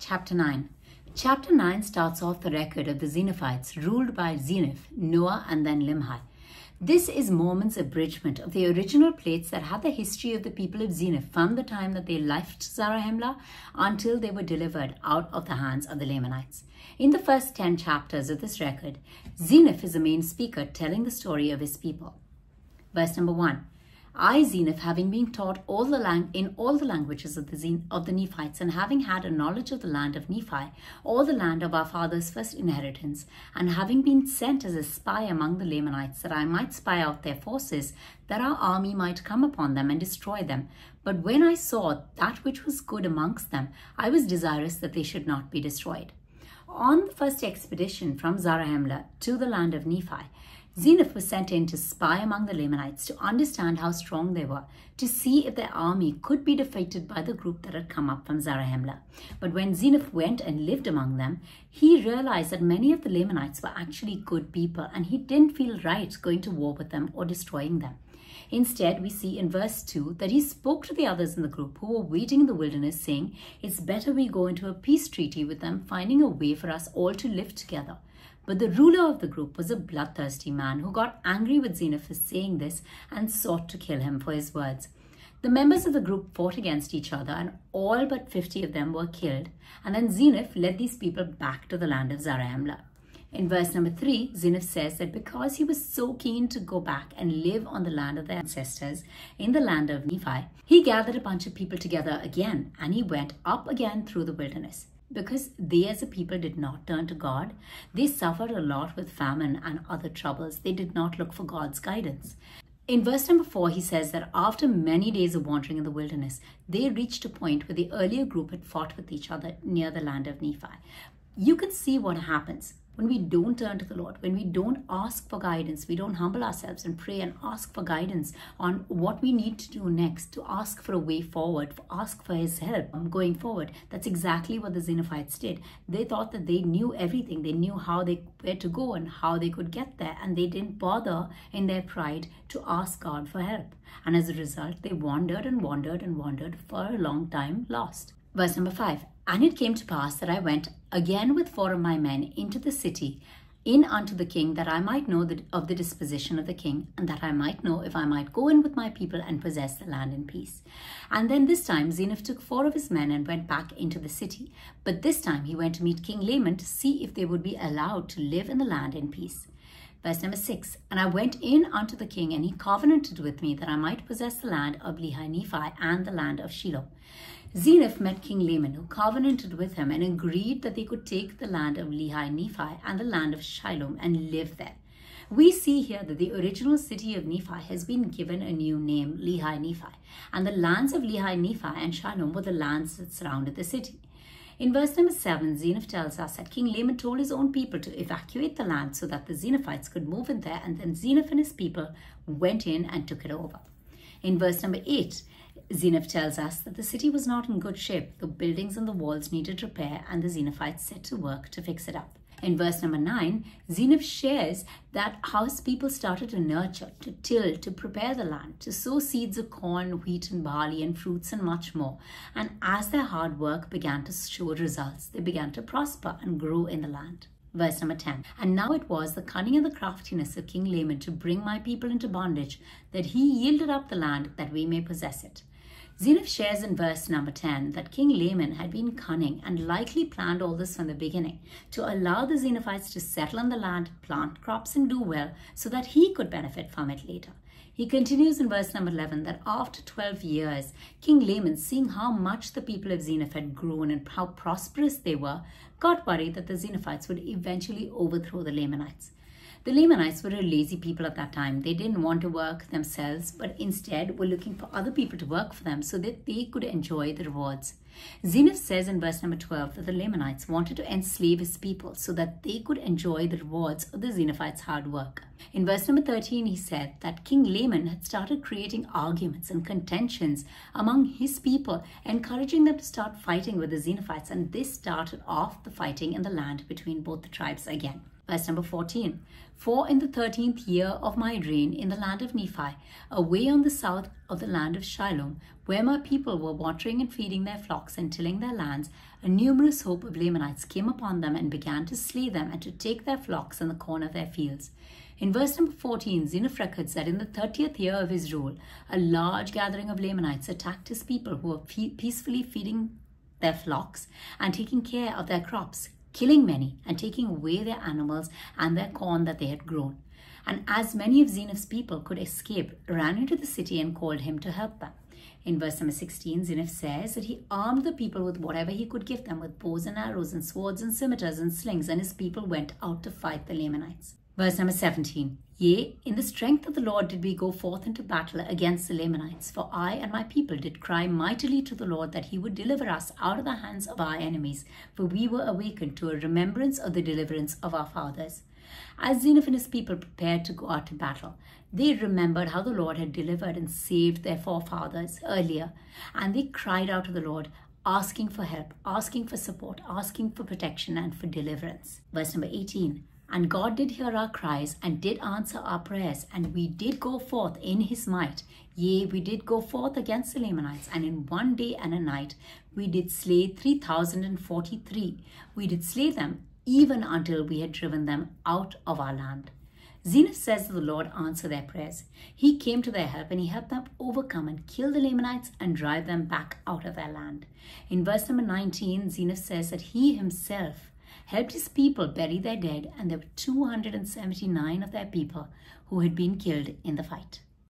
Chapter 9 Chapter 9 starts off the record of the Zeniffites ruled by Zeniff, Noah, and then Limhi. This is Mormon's abridgment of the original plates that have the history of the people of Zeniff from the time that they left Zarahemla until they were delivered out of the hands of the Lamanites. In the first 10 chapters of this record, Zeniff is the main speaker telling the story of his people. Verse number 1 I, Zeniff, having been taught all the lang- in all the languages of the, Zen- of the Nephites, and having had a knowledge of the land of Nephi, all the land of our father's first inheritance, and having been sent as a spy among the Lamanites, that I might spy out their forces, that our army might come upon them and destroy them. But when I saw that which was good amongst them, I was desirous that they should not be destroyed. On the first expedition from Zarahemla to the land of Nephi, Zeniff was sent in to spy among the Lamanites to understand how strong they were, to see if their army could be defeated by the group that had come up from Zarahemla. But when Zeniff went and lived among them, he realized that many of the Lamanites were actually good people and he didn't feel right going to war with them or destroying them. Instead, we see in verse 2 that he spoke to the others in the group who were waiting in the wilderness, saying, It's better we go into a peace treaty with them, finding a way for us all to live together. But the ruler of the group was a bloodthirsty man who got angry with for saying this and sought to kill him for his words. The members of the group fought against each other, and all but 50 of them were killed. And then Zeniff led these people back to the land of Zarahemla. In verse number 3, Zeniff says that because he was so keen to go back and live on the land of their ancestors, in the land of Nephi, he gathered a bunch of people together again and he went up again through the wilderness because they as a people did not turn to God, they suffered a lot with famine and other troubles. They did not look for God's guidance. In verse number four, he says that after many days of wandering in the wilderness, they reached a point where the earlier group had fought with each other near the land of Nephi. You can see what happens when we don't turn to the Lord, when we don't ask for guidance, we don't humble ourselves and pray and ask for guidance on what we need to do next, to ask for a way forward, ask for His help um, going forward. That's exactly what the Zeniffites did. They thought that they knew everything, they knew how they where to go and how they could get there, and they didn't bother in their pride to ask God for help. And as a result, they wandered and wandered and wandered for a long time, lost. Verse number five. And it came to pass that I went again with four of my men into the city, in unto the king, that I might know the, of the disposition of the king, and that I might know if I might go in with my people and possess the land in peace. And then this time Zeniff took four of his men and went back into the city. But this time he went to meet King Laman to see if they would be allowed to live in the land in peace. Verse number six, and I went in unto the king, and he covenanted with me that I might possess the land of Lehi Nephi and the land of Shiloh. Zeniff met King Laman, who covenanted with him and agreed that they could take the land of Lehi Nephi and the land of Shiloh and live there. We see here that the original city of Nephi has been given a new name, Lehi Nephi, and the lands of Lehi Nephi and Shiloh were the lands that surrounded the city. In verse number 7, Zeniff tells us that King Laman told his own people to evacuate the land so that the Zeniffites could move in there, and then Zeniff and his people went in and took it over. In verse number 8, Zeniff tells us that the city was not in good shape. The buildings and the walls needed repair, and the Zeniffites set to work to fix it up. In verse number 9, Zeniff shares that his people started to nurture, to till, to prepare the land, to sow seeds of corn, wheat, and barley, and fruits, and much more. And as their hard work began to show results, they began to prosper and grow in the land. Verse number 10. And now it was the cunning and the craftiness of King Laman to bring my people into bondage, that he yielded up the land that we may possess it. Zeniff shares in verse number 10 that King Laman had been cunning and likely planned all this from the beginning to allow the Zeniffites to settle on the land, plant crops, and do well so that he could benefit from it later. He continues in verse number 11 that after 12 years, King Laman, seeing how much the people of Zeniff had grown and how prosperous they were, got worried that the Zeniffites would eventually overthrow the Lamanites. The Lamanites were a lazy people at that time. They didn't want to work themselves, but instead were looking for other people to work for them so that they could enjoy the rewards. Zeniff says in verse number 12 that the Lamanites wanted to enslave his people so that they could enjoy the rewards of the Zeniffites' hard work. In verse number 13, he said that King Laman had started creating arguments and contentions among his people, encouraging them to start fighting with the Zeniffites, and this started off the fighting in the land between both the tribes again. Verse number 14. For in the thirteenth year of my reign in the land of Nephi, away on the south of the land of Shiloh, Where my people were watering and feeding their flocks and tilling their lands, a numerous host of Lamanites came upon them and began to slay them and to take their flocks and the corn of their fields. In verse number 14, Zeniff records that in the 30th year of his rule, a large gathering of Lamanites attacked his people who were peacefully feeding their flocks and taking care of their crops, killing many and taking away their animals and their corn that they had grown. And as many of Zeniff's people could escape, ran into the city and called him to help them. In verse number 16, Zeniff says that he armed the people with whatever he could give them, with bows and arrows and swords and scimitars and slings, and his people went out to fight the Lamanites. Verse number 17, Yea, in the strength of the Lord did we go forth into battle against the Lamanites, for I and my people did cry mightily to the Lord that he would deliver us out of the hands of our enemies, for we were awakened to a remembrance of the deliverance of our fathers. As Zeniff and his people prepared to go out to battle, they remembered how the Lord had delivered and saved their forefathers earlier, and they cried out to the Lord, asking for help, asking for support, asking for protection and for deliverance. Verse number 18 And God did hear our cries and did answer our prayers, and we did go forth in his might. Yea, we did go forth against the Lamanites, and in one day and a night we did slay 3,043. We did slay them even until we had driven them out of our land. Zeniff says that the Lord answered their prayers. He came to their help and he helped them overcome and kill the Lamanites and drive them back out of their land. In verse number 19, Zeniff says that he himself helped his people bury their dead, and there were 279 of their people who had been killed in the fight.